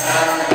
Amén.